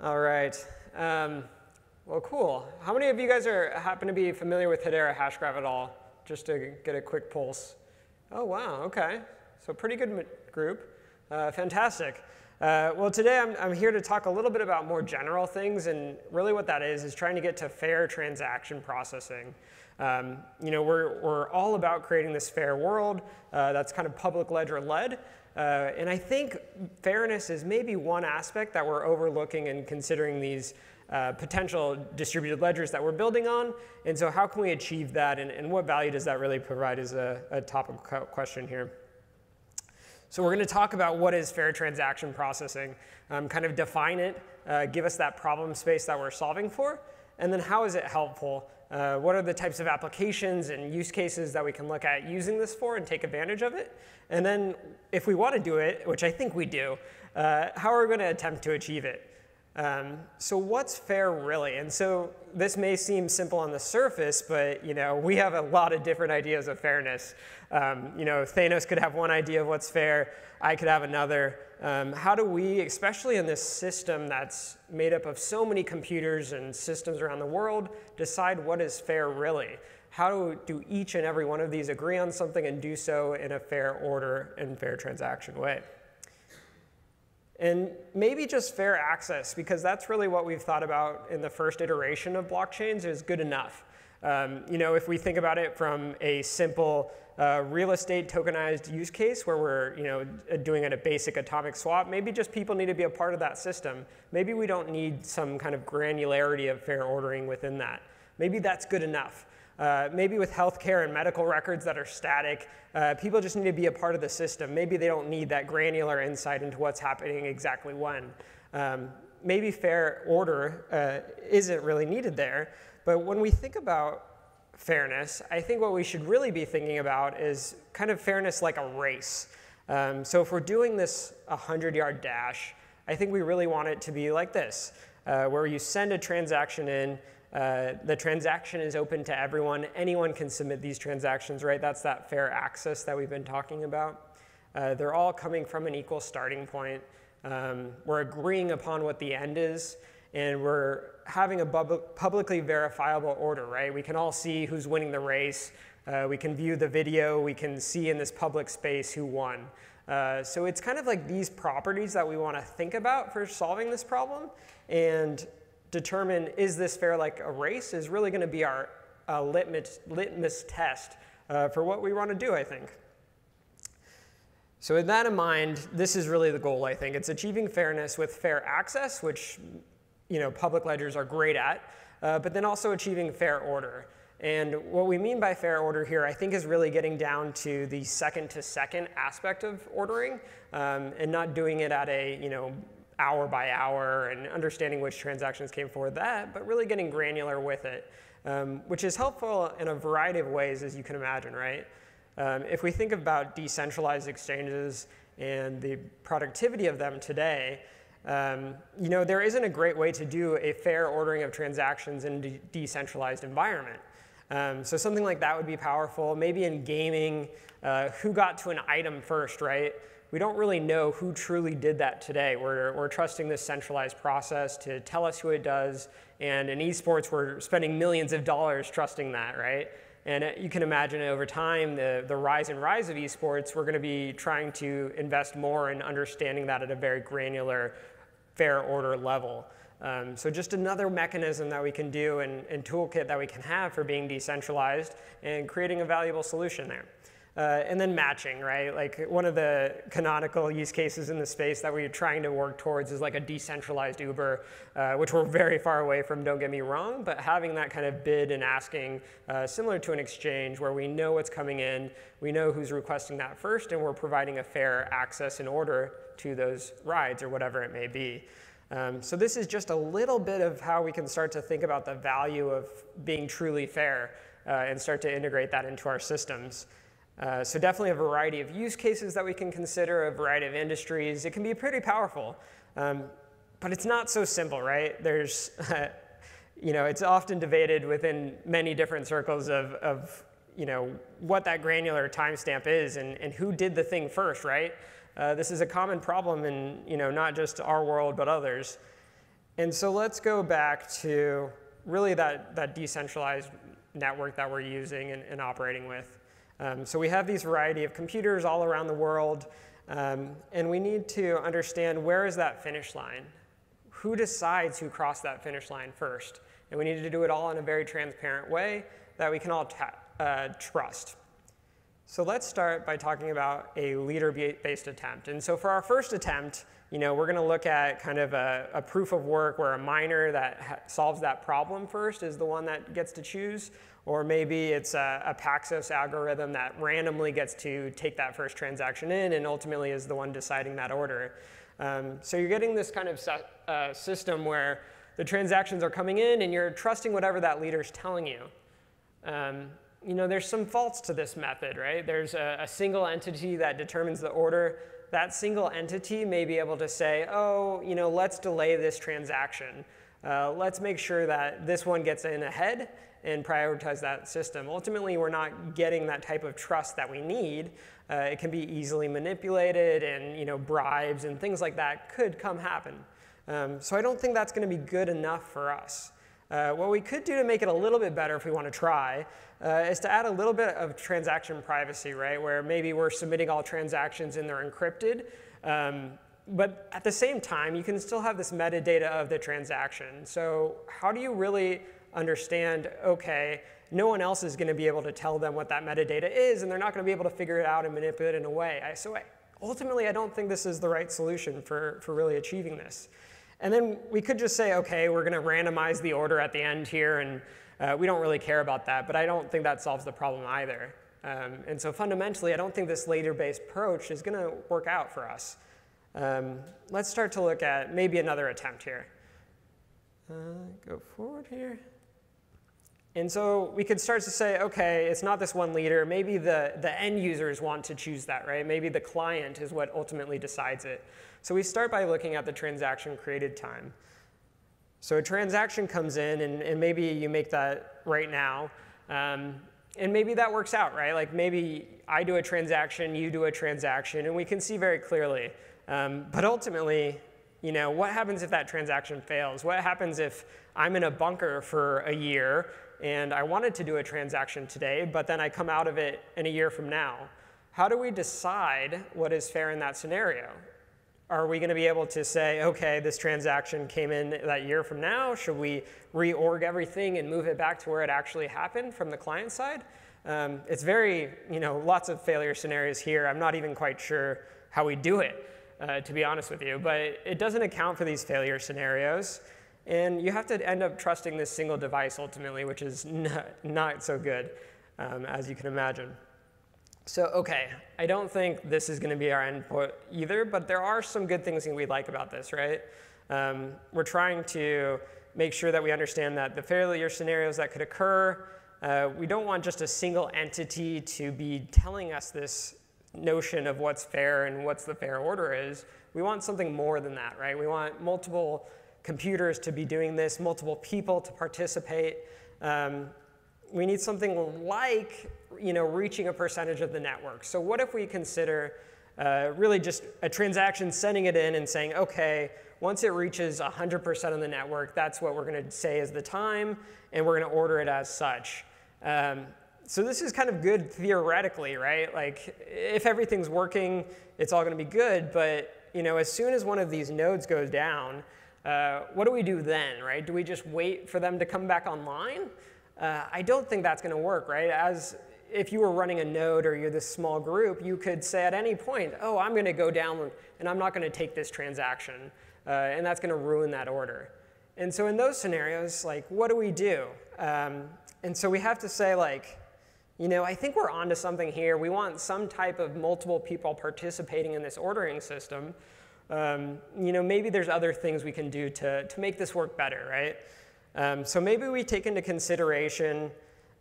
All right. Um, well, cool. How many of you guys are happen to be familiar with Hedera Hashgraph at all? Just to get a quick pulse. Oh, wow. Okay. So pretty good group. Uh, fantastic. Uh, well, today I'm, I'm here to talk a little bit about more general things, and really what that is is trying to get to fair transaction processing. Um, you know, we're, we're all about creating this fair world uh, that's kind of public ledger led, uh, and I think fairness is maybe one aspect that we're overlooking in considering these uh, potential distributed ledgers that we're building on. And so how can we achieve that and, and what value does that really provide is a, a topic question here. So we're going to talk about what is fair transaction processing, um, kind of define it, uh, give us that problem space that we're solving for, and then how is it helpful? Uh, what are the types of applications and use cases that we can look at using this for and take advantage of it? And then if we want to do it, which I think we do, uh, how are we going to attempt to achieve it? Um, so what's fair really? And so this may seem simple on the surface, but you know we have a lot of different ideas of fairness. Um, you know, Thanos could have one idea of what's fair. I could have another. Um, how do we, especially in this system that's made up of so many computers and systems around the world, decide what is fair really? How do, do each and every one of these agree on something and do so in a fair order and fair transaction way? And maybe just fair access, because that's really what we've thought about in the first iteration of blockchains is good enough. Um, you know, if we think about it from a simple uh, real estate tokenized use case where we're, you know, doing a basic atomic swap, maybe just people need to be a part of that system. Maybe we don't need some kind of granularity of fair ordering within that. Maybe that's good enough. Uh, maybe with healthcare and medical records that are static, uh, people just need to be a part of the system. Maybe they don't need that granular insight into what's happening exactly when. Um, maybe fair order uh, isn't really needed there. But when we think about fairness, I think what we should really be thinking about is kind of fairness like a race. Um, so if we're doing this 100 yard dash, I think we really want it to be like this, uh, where you send a transaction in, uh, the transaction is open to everyone. Anyone can submit these transactions, right? That's that fair access that we've been talking about. Uh, they're all coming from an equal starting point. Um, we're agreeing upon what the end is, and we're having a bub- publicly verifiable order, right? We can all see who's winning the race. Uh, we can view the video. We can see in this public space who won. Uh, so it's kind of like these properties that we want to think about for solving this problem. And determine is this fair like a race is really going to be our uh, litmus, litmus test uh, for what we want to do, I think. So with that in mind, this is really the goal, I think. It's achieving fairness with fair access, which you know, public ledgers are great at, uh, but then also achieving fair order. And what we mean by fair order here, I think, is really getting down to the second to second aspect of ordering um, and not doing it at a you know, hour by hour and understanding which transactions came forward that, but really getting granular with it, um, which is helpful in a variety of ways, as you can imagine, right? Um, if we think about decentralized exchanges and the productivity of them today, um, you know, there isn't a great way to do a fair ordering of transactions in a de decentralized environment. Um, so something like that would be powerful. Maybe in gaming, uh, who got to an item first, right? we don't really know who truly did that today. We're, we're trusting this centralized process to tell us who it does. And in esports, we're spending millions of dollars trusting that, right? And it, you can imagine over time, the, the rise and rise of esports, we're going to be trying to invest more in understanding that at a very granular, fair order level. Um, so just another mechanism that we can do and, and toolkit that we can have for being decentralized and creating a valuable solution there. Uh, and then matching, right? Like one of the canonical use cases in the space that we're trying to work towards is like a decentralized Uber, uh, which we're very far away from, don't get me wrong, but having that kind of bid and asking, uh, similar to an exchange where we know what's coming in, we know who's requesting that first, and we're providing a fair access and order to those rides or whatever it may be. Um, so this is just a little bit of how we can start to think about the value of being truly fair uh, and start to integrate that into our systems. Uh, so definitely a variety of use cases that we can consider, a variety of industries. It can be pretty powerful, um, but it's not so simple, right? There's, you know, it's often debated within many different circles of, of you know, what that granular timestamp is and, and who did the thing first, right? Uh, this is a common problem in, you know, not just our world, but others. And so let's go back to really that, that decentralized network that we're using and, and operating with. Um, so we have these variety of computers all around the world, um, and we need to understand where is that finish line? Who decides who crossed that finish line first? And we need to do it all in a very transparent way that we can all uh, trust. So let's start by talking about a leader-based attempt. And so for our first attempt, you know, we're going to look at kind of a, a, proof of work where a miner that solves that problem first is the one that gets to choose, or maybe it's a, a, Paxos algorithm that randomly gets to take that first transaction in and ultimately is the one deciding that order. Um, so you're getting this kind of uh, system where the transactions are coming in and you're trusting whatever that leader's telling you. Um, you know, there's some faults to this method, right? There's a, a single entity that determines the order that single entity may be able to say, oh, you know, let's delay this transaction. Uh, let's make sure that this one gets in ahead and prioritize that system. Ultimately, we're not getting that type of trust that we need. Uh, it can be easily manipulated and you know, bribes and things like that could come happen. Um, so I don't think that's going to be good enough for us. Uh, what we could do to make it a little bit better if we want to try uh, is to add a little bit of transaction privacy, right? Where maybe we're submitting all transactions and they're encrypted. Um, but at the same time, you can still have this metadata of the transaction. So how do you really understand, okay, no one else is going to be able to tell them what that metadata is, and they're not going to be able to figure it out and manipulate it in a way. I, so I, ultimately, I don't think this is the right solution for, for really achieving this. And then we could just say, okay, we're going to randomize the order at the end here, and uh, we don't really care about that. But I don't think that solves the problem either. Um, and so fundamentally, I don't think this leader-based approach is going to work out for us. Um, let's start to look at maybe another attempt here. Uh, go forward here. And so we could start to say, okay, it's not this one leader. Maybe the, the end users want to choose that, right? Maybe the client is what ultimately decides it. So we start by looking at the transaction created time. So a transaction comes in, and, and maybe you make that right now. Um, and maybe that works out, right? Like maybe I do a transaction, you do a transaction, and we can see very clearly. Um, but ultimately, you know, what happens if that transaction fails? What happens if I'm in a bunker for a year and I wanted to do a transaction today, but then I come out of it in a year from now? How do we decide what is fair in that scenario? Are we going to be able to say, okay, this transaction came in that year from now? Should we reorg everything and move it back to where it actually happened from the client side? Um, it's very, you know, lots of failure scenarios here. I'm not even quite sure how we do it, uh, to be honest with you. But it doesn't account for these failure scenarios. And you have to end up trusting this single device ultimately, which is not, so good, um, as you can imagine. So, okay, I don't think this is going to be our endpoint either, but there are some good things that we like about this, right? Um, we're trying to make sure that we understand that the failure scenarios that could occur, uh, we don't want just a single entity to be telling us this notion of what's fair and what's the fair order is. We want something more than that, right? We want multiple computers to be doing this, multiple people to participate. Um, we need something like you know, reaching a percentage of the network. So what if we consider uh, really just a transaction, sending it in and saying, okay, once it reaches 100% of the network, that's what we're going to say is the time, and we're going to order it as such. Um, so this is kind of good theoretically, right? Like if everything's working, it's all going to be good. But you know, as soon as one of these nodes goes down, uh, what do we do then, right? Do we just wait for them to come back online? Uh, I don't think that's going to work, right? As if you were running a node or you're this small group, you could say at any point, oh, I'm going to go down and I'm not going to take this transaction. Uh, and that's going to ruin that order. And so in those scenarios, like, what do we do? Um, and so we have to say, like, you know, I think we're onto something here. We want some type of multiple people participating in this ordering system. Um, you know, maybe there's other things we can do to, to make this work better, right? Um, so maybe we take into consideration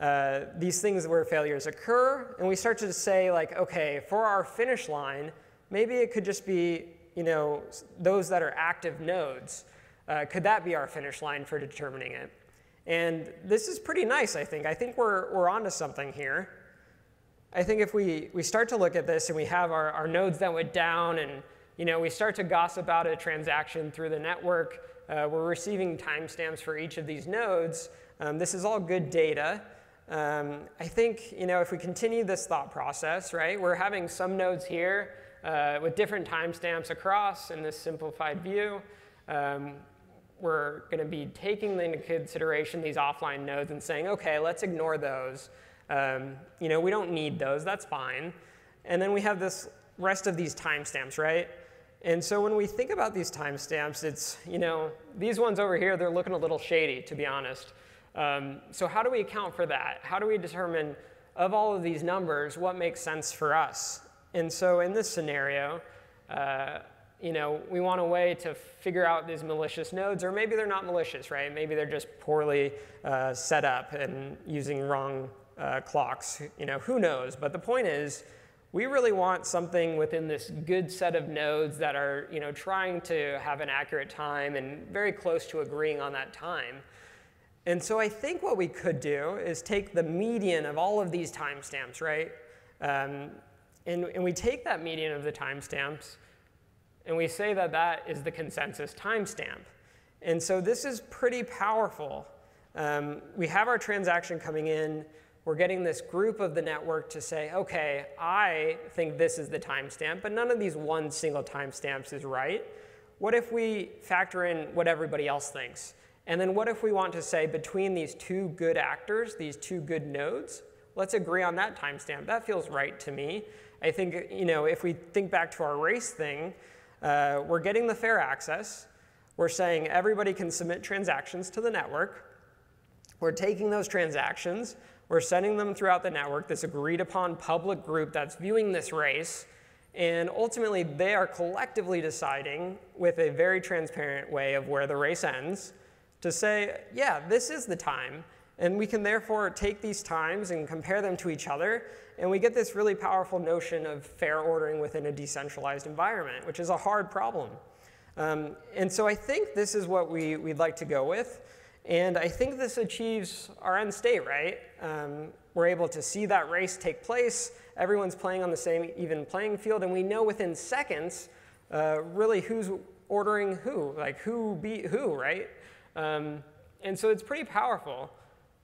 uh, these things where failures occur, and we start to say like, okay, for our finish line, maybe it could just be, you know, those that are active nodes. Uh, could that be our finish line for determining it? And this is pretty nice, I think. I think we're, we're onto something here. I think if we, we start to look at this and we have our, our nodes that went down and you know, we start to gossip out a transaction through the network. Uh, we're receiving timestamps for each of these nodes. Um, this is all good data. Um, I think, you know, if we continue this thought process, right, we're having some nodes here uh, with different timestamps across in this simplified view. Um, we're going to be taking into consideration these offline nodes and saying, okay, let's ignore those. Um, you know, we don't need those, that's fine. And then we have this rest of these timestamps, right? And so when we think about these timestamps, it's, you know, these ones over here, they're looking a little shady, to be honest. Um, so how do we account for that? How do we determine, of all of these numbers, what makes sense for us? And so in this scenario, uh, you know, we want a way to figure out these malicious nodes, or maybe they're not malicious, right? Maybe they're just poorly uh, set up and using wrong uh, clocks. You know, who knows? But the point is, we really want something within this good set of nodes that are, you know, trying to have an accurate time and very close to agreeing on that time. And so I think what we could do is take the median of all of these timestamps, right? Um, and, and we take that median of the timestamps and we say that that is the consensus timestamp. And so this is pretty powerful. Um, we have our transaction coming in. We're getting this group of the network to say, okay, I think this is the timestamp, but none of these one single timestamps is right. What if we factor in what everybody else thinks? And then what if we want to say between these two good actors, these two good nodes, let's agree on that timestamp. That feels right to me. I think, you know, if we think back to our race thing, uh, we're getting the fair access. We're saying everybody can submit transactions to the network. We're taking those transactions, we're sending them throughout the network, this agreed upon public group that's viewing this race, and ultimately they are collectively deciding with a very transparent way of where the race ends to say, yeah, this is the time. And we can therefore take these times and compare them to each other, and we get this really powerful notion of fair ordering within a decentralized environment, which is a hard problem. Um, and so I think this is what we, we'd like to go with. And I think this achieves our end state, right? Um, we're able to see that race take place. Everyone's playing on the same even playing field, and we know within seconds uh, really who's ordering who, like who beat who, right? Um, and so it's pretty powerful.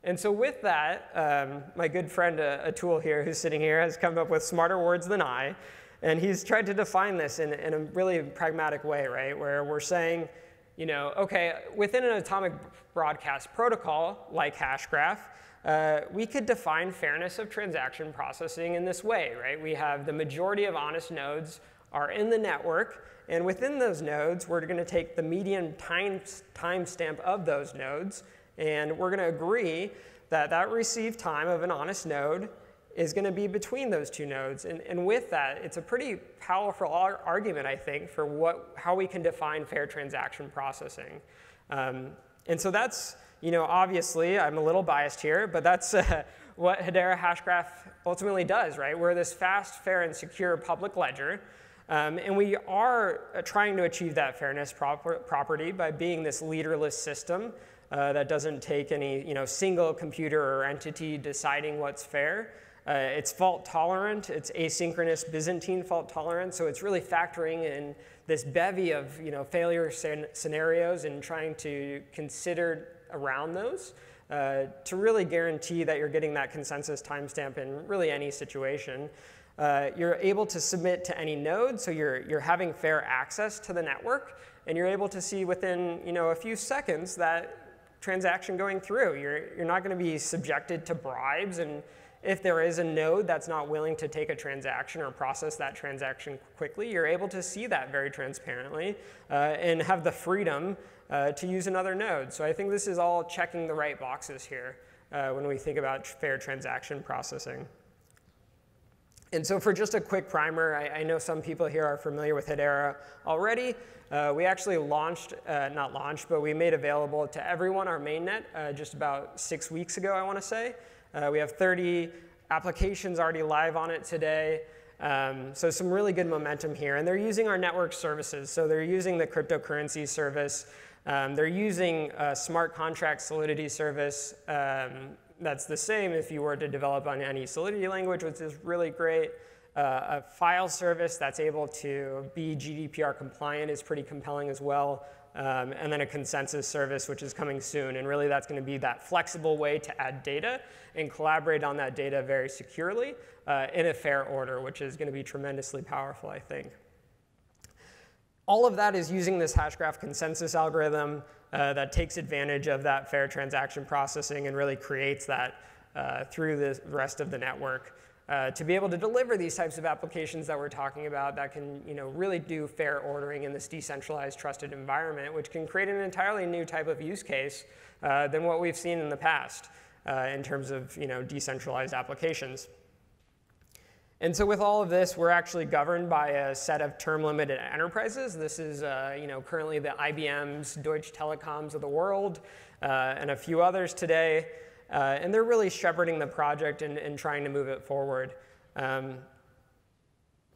And so with that, um, my good friend uh, Atul here, who's sitting here, has come up with smarter words than I. And he's tried to define this in, in a really pragmatic way, right? Where we're saying, you know, okay, within an atomic broadcast protocol like Hashgraph, uh, we could define fairness of transaction processing in this way, right? We have the majority of honest nodes are in the network, and within those nodes, we're going to take the median time timestamp of those nodes, and we're going to agree that that received time of an honest node is going to be between those two nodes. And, and with that, it's a pretty powerful ar argument, I think, for what, how we can define fair transaction processing. Um, and so that's, you know, obviously, I'm a little biased here, but that's uh, what Hedera Hashgraph ultimately does, right? We're this fast, fair, and secure public ledger. Um, and we are uh, trying to achieve that fairness proper property by being this leaderless system uh, that doesn't take any you know, single computer or entity deciding what's fair. Uh, it's fault tolerant, it's asynchronous Byzantine fault tolerant, so it's really factoring in this bevy of you know, failure scenarios and trying to consider around those uh, to really guarantee that you're getting that consensus timestamp in really any situation. Uh, you're able to submit to any node, so you're, you're having fair access to the network, and you're able to see within you know, a few seconds that transaction going through. You're, you're not going to be subjected to bribes. And if there is a node that's not willing to take a transaction or process that transaction quickly, you're able to see that very transparently uh, and have the freedom uh, to use another node. So I think this is all checking the right boxes here uh, when we think about fair transaction processing. And so for just a quick primer, I, I, know some people here are familiar with Hedera already. Uh, we actually launched, uh, not launched, but we made available to everyone our mainnet uh, just about six weeks ago, I want to say. Uh, we have 30 applications already live on it today. Um, so some really good momentum here. And they're using our network services. So they're using the cryptocurrency service. Um, they're using a smart contract solidity service. Um, that's the same if you were to develop on any Solidity language, which is really great. Uh, a file service that's able to be GDPR compliant is pretty compelling as well. Um, and then a consensus service, which is coming soon. And really, that's going to be that flexible way to add data and collaborate on that data very securely uh, in a fair order, which is going to be tremendously powerful, I think. All of that is using this hashgraph consensus algorithm uh, that takes advantage of that fair transaction processing and really creates that uh, through the rest of the network uh, to be able to deliver these types of applications that we're talking about that can you know, really do fair ordering in this decentralized trusted environment, which can create an entirely new type of use case uh, than what we've seen in the past uh, in terms of you know, decentralized applications. And so with all of this, we're actually governed by a set of term limited enterprises. This is uh, you know, currently the IBMs, Deutsche Telekoms of the world, uh, and a few others today. Uh, and they're really shepherding the project and, and trying to move it forward. Um,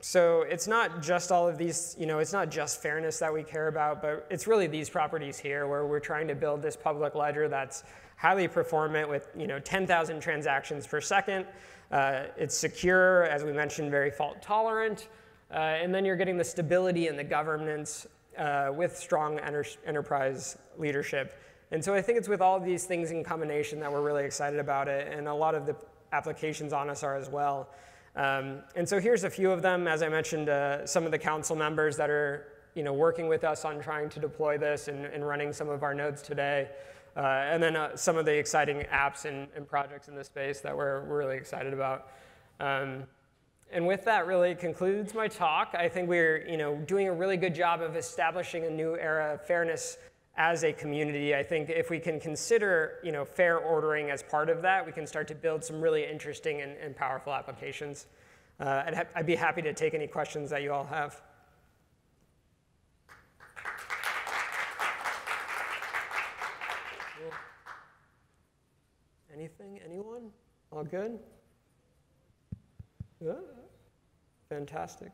so it's not just all of these, you know, it's not just fairness that we care about, but it's really these properties here where we're trying to build this public ledger that's highly performant with, you know, 10,000 transactions per second. Uh, it's secure, as we mentioned, very fault tolerant. Uh, and then you're getting the stability and the governance uh, with strong enter enterprise leadership. And so I think it's with all these things in combination that we're really excited about it, and a lot of the applications on us are as well. Um, and so here's a few of them. As I mentioned, uh, some of the council members that are you know, working with us on trying to deploy this and, and running some of our nodes today. Uh, and then uh, some of the exciting apps and, and, projects in this space that we're, really excited about. Um, and with that really concludes my talk. I think we're you know, doing a really good job of establishing a new era of fairness as a community. I think if we can consider you know, fair ordering as part of that, we can start to build some really interesting and, and powerful applications. Uh, I'd, I'd be happy to take any questions that you all have. Anything? Anyone? All good? Yeah. Fantastic.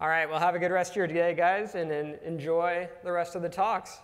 All right, well, have a good rest of your day, guys, and, and enjoy the rest of the talks.